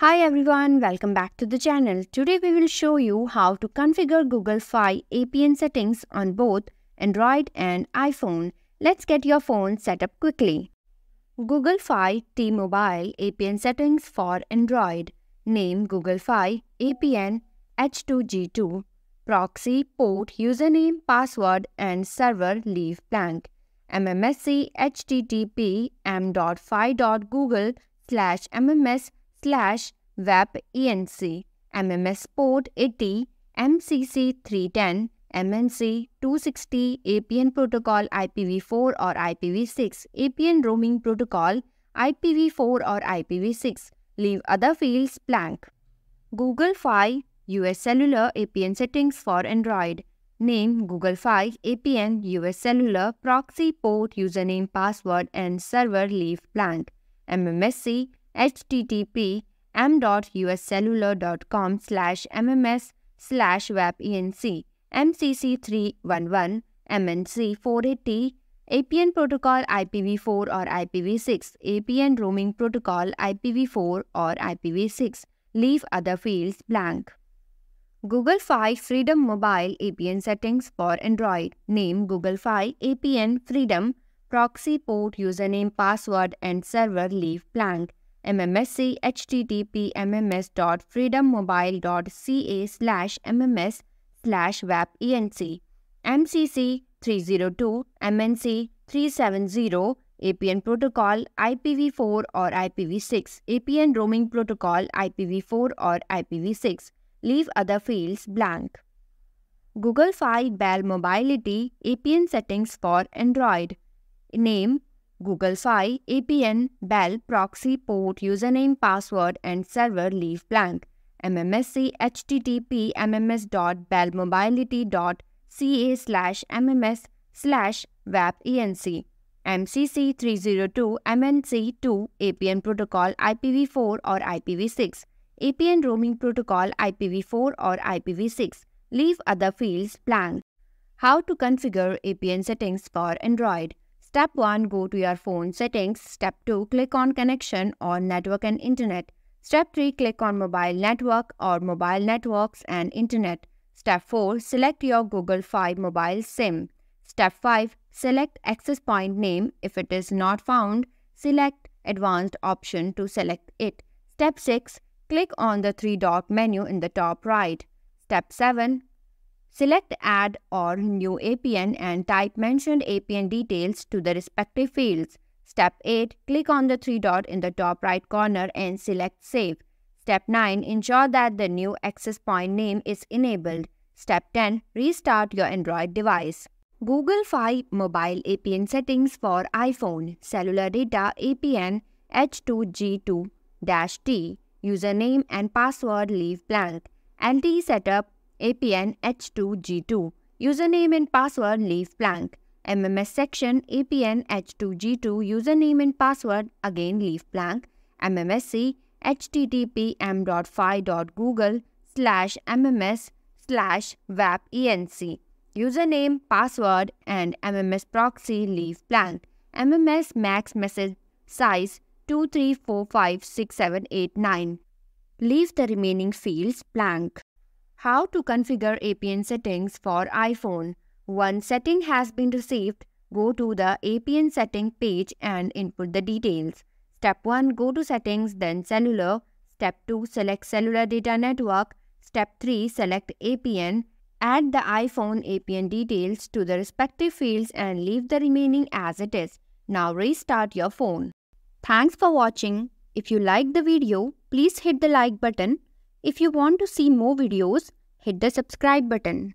Hi everyone, welcome back to the channel. Today we will show you how to configure Google Fi APN settings on both Android and iPhone. Let's get your phone set up quickly. Google Fi T-Mobile APN settings for Android. Name Google Fi APN H2G2. Proxy, port, username, password and server leave blank. MMSC HTTP m.fi.google slash mms slash web enc mms port 80 mcc 310 MNC 260 APN protocol IPv4 or IPv6 APN roaming protocol IPv4 or IPv6 leave other fields blank. Google Fi US Cellular APN settings for Android. Name Google Fi APN US Cellular proxy port username password and server leave blank. MMSC http m.uscellular.com slash mms slash webenc mcc311 mnc 480 APN protocol IPv4 or IPv6 APN roaming protocol IPv4 or IPv6 leave other fields blank. Google Fi Freedom Mobile APN settings for Android. Name Google Fi APN Freedom. Proxy port username password and server leave blank MMSC http mms.freedommobile.ca slash mms slash webenc MCC 302 MNC 370 APN protocol IPv4 or IPv6 APN roaming protocol IPv4 or IPv6 leave other fields blank. Google Fi Bell Mobility APN settings for Android. Name Google Fi, APN, Bell, proxy, port, username, password, and server leave blank. MMSC http mms.bellmobility.ca slash mms slash webenc MCC 302 MNC2 APN protocol IPv4 or IPv6 APN roaming protocol IPv4 or IPv6 leave other fields blank. How to configure APN settings for Android Step 1 Go to your phone settings. Step 2 Click on connection or network and internet. Step 3 Click on mobile network or mobile networks and internet. Step 4 Select your Google Fi mobile SIM. Step 5 Select access point name. If it is not found, select advanced option to select it. Step 6 Click on the three dot menu in the top right. Step 7 Select Add or New APN and type mentioned APN details to the respective fields. Step 8. Click on the three dot in the top right corner and select Save. Step 9. Ensure that the new access point name is enabled. Step 10. Restart your Android device. Google Fi Mobile APN settings for iPhone Cellular Data APN H2G2-T Username and password leave blank. LTE setup APN H2G2. Username and password leave blank. MMS section APN H2G2 username and password again leave blank. MMSC http m.fi.google slash mms slash webenc. Username, password and MMS proxy leave blank. MMS max message size 23456789. Leave the remaining fields blank. How to configure APN settings for iPhone. Once setting has been received, go to the APN setting page and input the details. Step 1 Go to settings then cellular. Step 2 Select cellular data network. Step 3 Select APN. Add the iPhone APN details to the respective fields and leave the remaining as it is. Now restart your phone. Thanks for watching. If you like the video, please hit the like button if you want to see more videos, hit the subscribe button.